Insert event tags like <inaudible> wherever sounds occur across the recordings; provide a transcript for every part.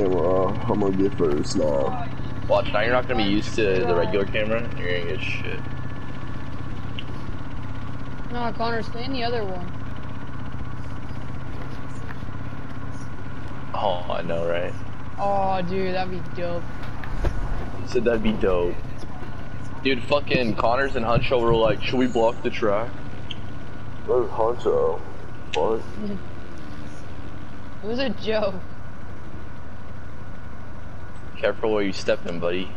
camera. Uh, I'm gonna get first now. Watch, now you're not gonna be used to the regular camera. You're gonna get shit. No, Connor, stay in the other one. Oh, I know, right? Oh, dude, that'd be dope. Said that'd be dope. Dude, fucking Connors and Huncho were like, should we block the track? Where's Honcho? What? <laughs> It was a joke. Careful where you step in, buddy.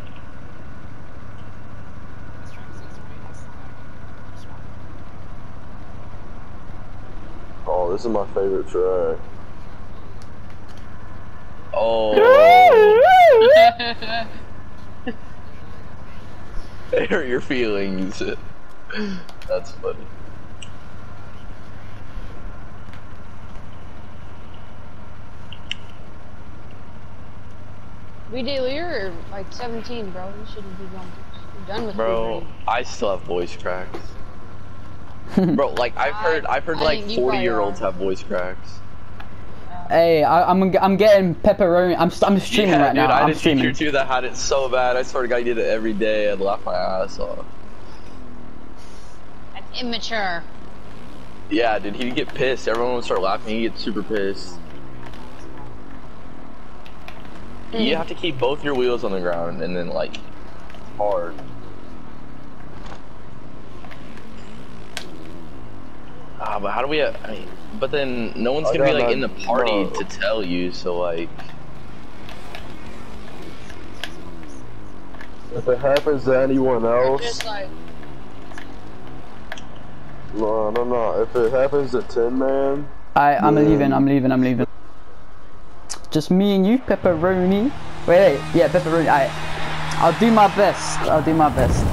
Oh, this is my favorite track. Oh. <laughs> hurt your feelings. That's funny. We daily are like 17, bro. You shouldn't be going. You're done with Bro. I still have voice cracks. <laughs> Bro, like I've heard, I've heard I like 40 year olds are. have voice cracks. Hey, I, I'm I'm getting pepperoni. I'm I'm streaming yeah, right dude, now. I I'm had a teacher too that had it so bad. I swear to God, he did it every day. I'd laugh my ass off. That's immature. Yeah, dude, he'd get pissed. Everyone would start laughing. He'd get super pissed. You have to keep both your wheels on the ground and then like hard. Ah, but how do we? Uh, I mean, but then no one's gonna be like my- in the party no. to tell you. So like, If it happens to anyone else, Just like, no, no, no. If it happens to Tin Man, I I'm Yeah. leaving. I'm leaving. I'm leaving. Just me and you, pepperoni. Wait, wait. Yeah, pepperoni. I. I'll do my best. I'll do my best.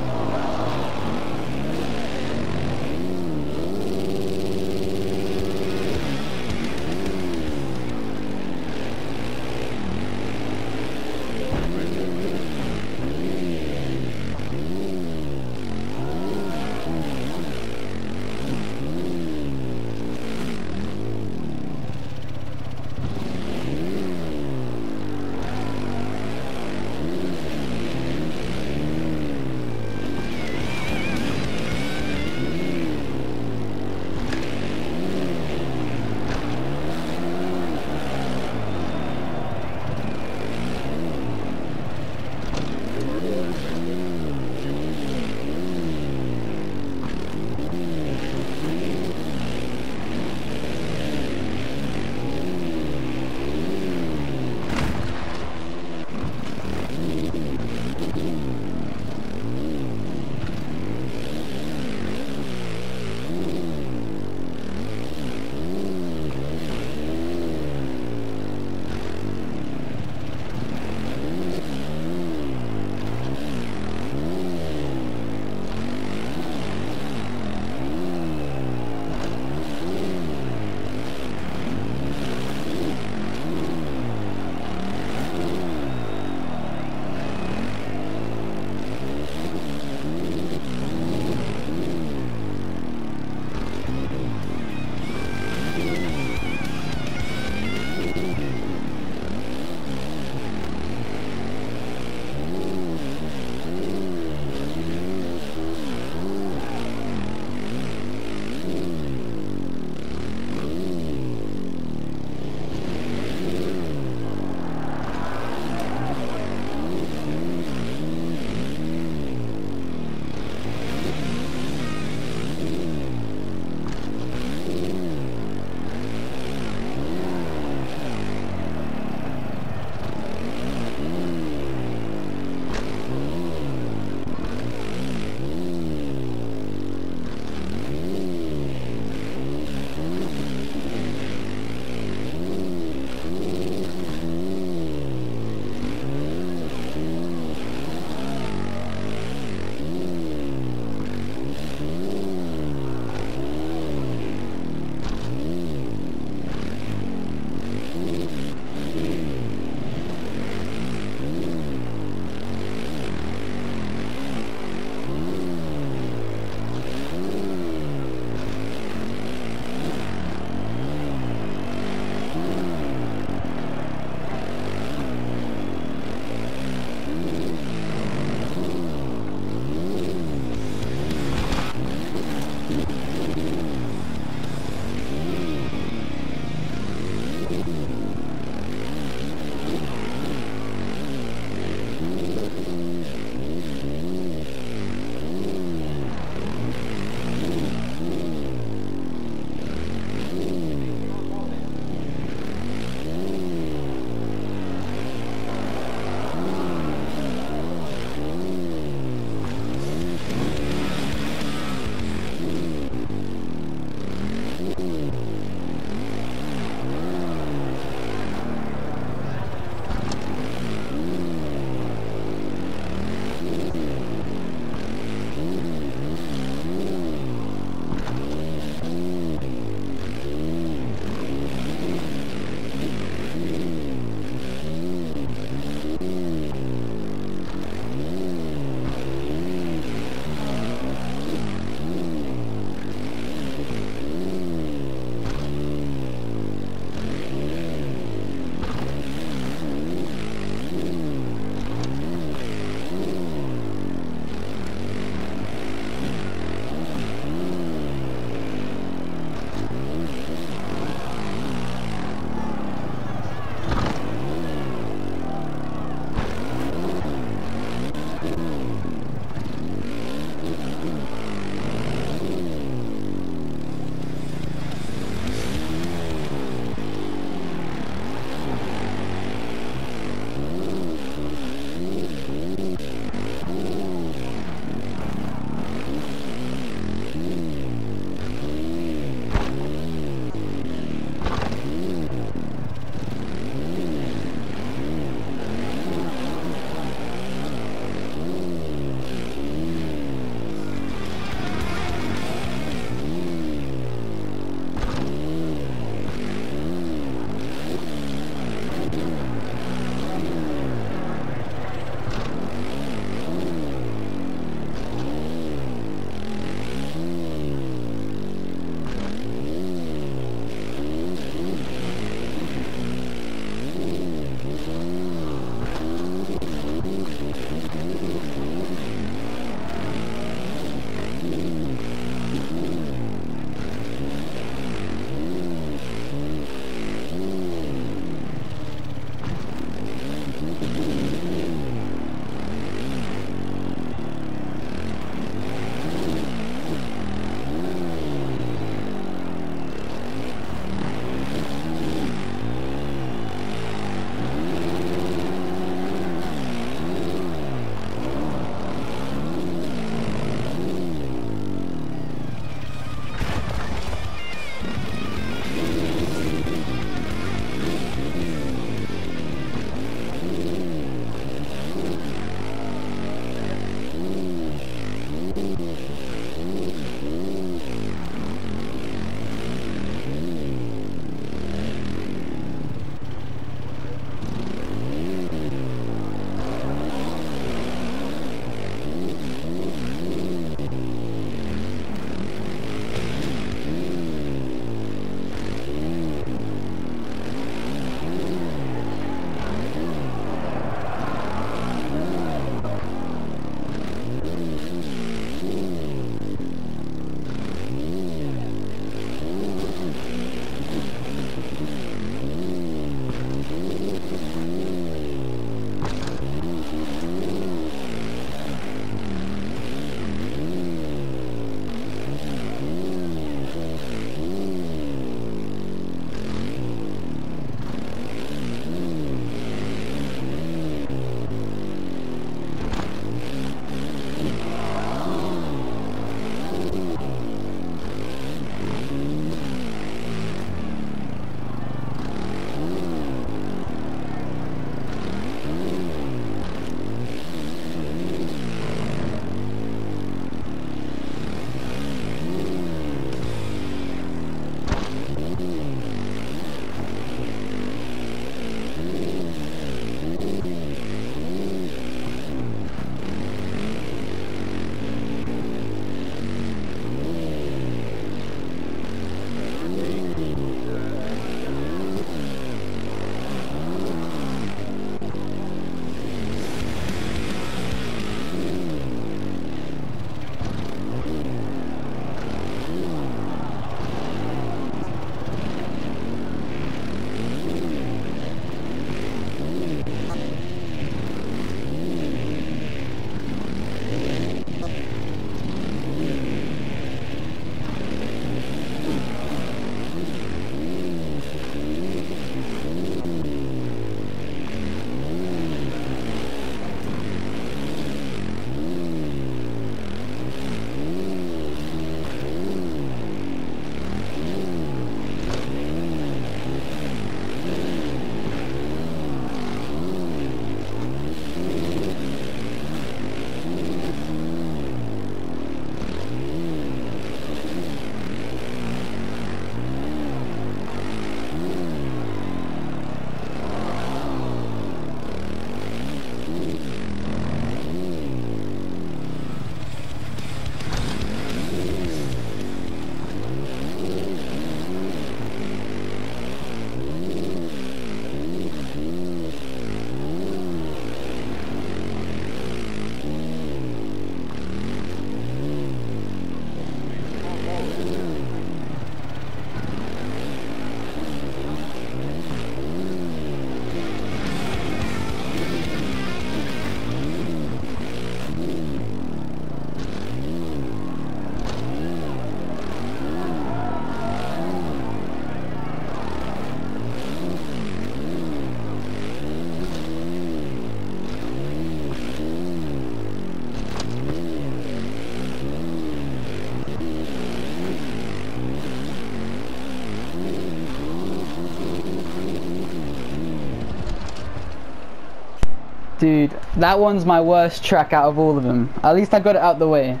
Dude, that one's my worst track out of all of them. At least I got it out the way.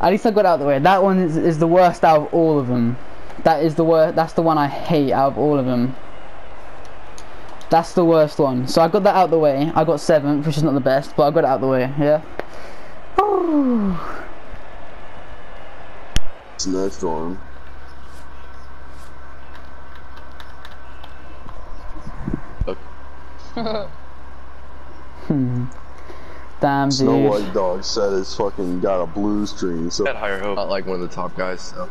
At least I got it out the way. That one is, is the worst out of all of them. That is the worst. That's the one I hate out of all of them. That's the worst one. So I got that out the way. I got seventh, which is not the best, but I got it out the way. Yeah. Ooh. This next one. <laughs> Hmm. <laughs> Damn, dude. Snow White Dog said it's fucking got a blue stream, So I had higher hope. Not like one of the top guys. So.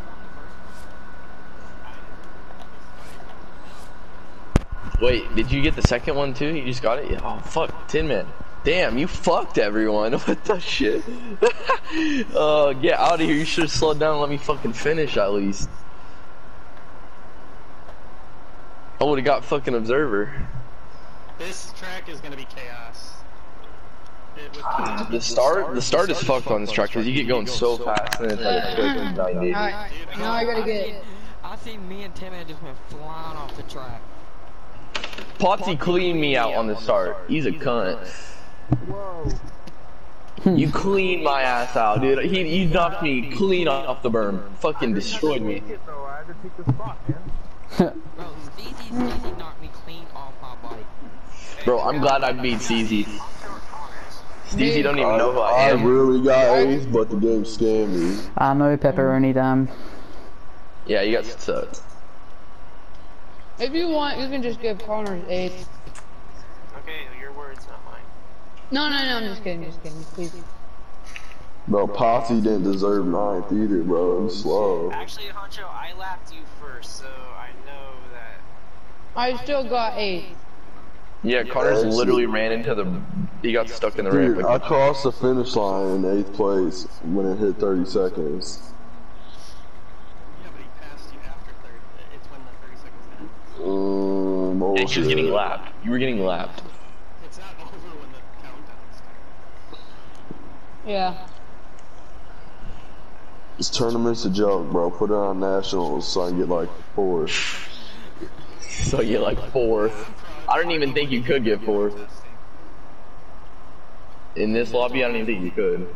Wait, did you get the second one too? You just got it? Oh fuck, Tin Man. Damn, you fucked everyone. <laughs> What the shit? <laughs> uh, get out of here. You should have slowed down and let me fucking finish at least. I would have got fucking observer. This track is gonna be chaos. It would- The start, the start is fucked on this track because you get going so fast and it's like a quick 90. Alright, now I gotta get. I see me and Tim had just went flying off the track. Potsy cleaned me out on the start. He's a cunt. Whoa. You cleaned my ass out, dude. He, he knocked me clean off the berm. Fucking destroyed me. Bro, Steezy, <laughs> Steezy knocked me clean off my bike. Bro, I'm glad I beat CZ. Steezy don't even know who I I am. really got ace, but the game scammed me. Ah, I know pepperoni, damn. Yeah, you got sucked. If you want, you can just give Connor eighth. Okay, your words, not mine. No, no, no, I'm just kidding, just kidding, please. Bro, Posse didn't deserve ninth either, bro. I'm slow. Actually, Honcho, I lapped you first, so I know that. I still got eight. Yeah, Connor's literally ran into the. He got stuck in the ramp. Dude, I crossed the finish line in eighth place when it hit 30 seconds. Yeah, but he passed you after third. It's when the 30 seconds ends. Um, Yeah, he was getting lapped. You were getting lapped. It's not over when the countdown starts. Yeah. This tournament's a joke, bro. Put it on nationals so I can get like fourth. So you like fourth. I don't even think you could get fourth. In this lobby, I don't even think you could.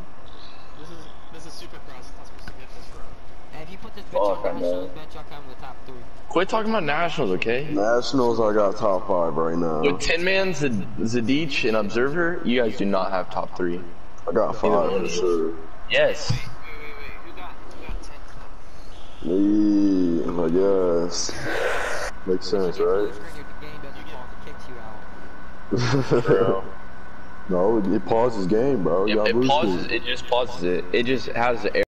This is this is Supercross. It's not supposed to get this rough. And if you put this bitch Fuck, I on know. nationals, bet y'all come in the top three. Quit talking about nationals, okay? Nationals, I got top five right now. With Tin Man, Zad- Zadich, and Observer, you guys do not have top three. I got five for sure. Yes. Wait, wait, wait. Who got who got 10th? Me, I guess. Makes sense, right? Screen your game doesn't pause, it kicks you out. Bro. <laughs> no, it, it pauses game, bro. It, it pauses. screen. It just pauses it. It just has the